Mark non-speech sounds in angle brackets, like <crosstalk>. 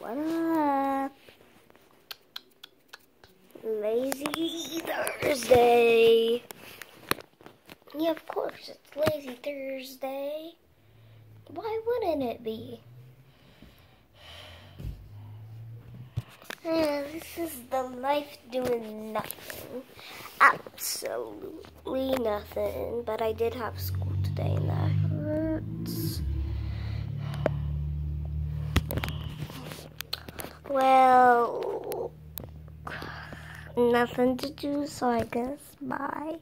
What up? Lazy Thursday. Yeah, of course, it's Lazy Thursday. Why wouldn't it be? <sighs> Yeah, this is the life doing nothing. Absolutely nothing. But I did have school today and Well, nothing to do, so I guess bye.